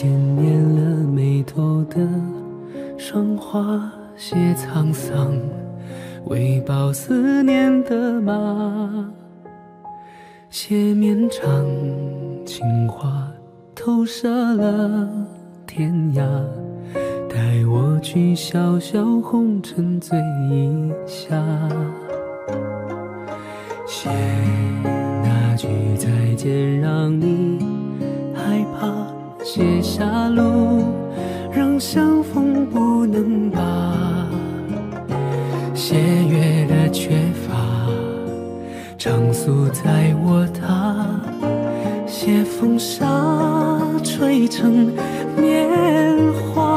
千年了眉头的霜花，写沧桑，为报思念的马。写绵长情话，投射了天涯。带我去小小红尘醉一下。写那句再见，让你。写下路，让相逢不能罢。写月的缺乏，长宿在我榻。写风沙，吹成年华。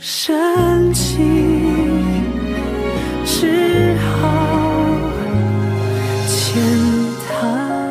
深情只好浅谈。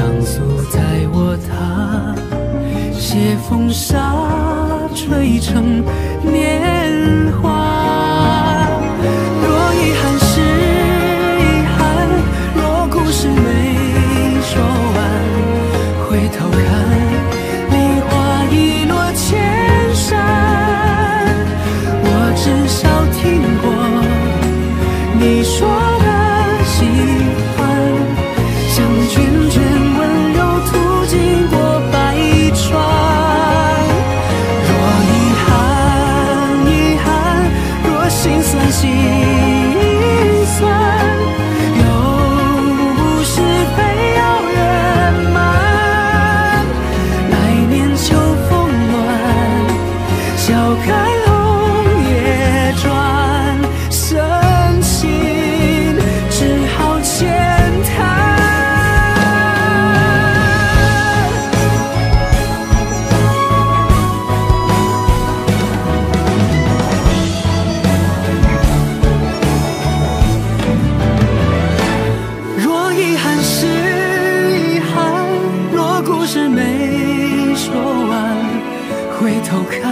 长宿在我踏斜风沙，吹成年绕开红叶转深情只好浅谈若遗憾是遗憾若故事没说完回头看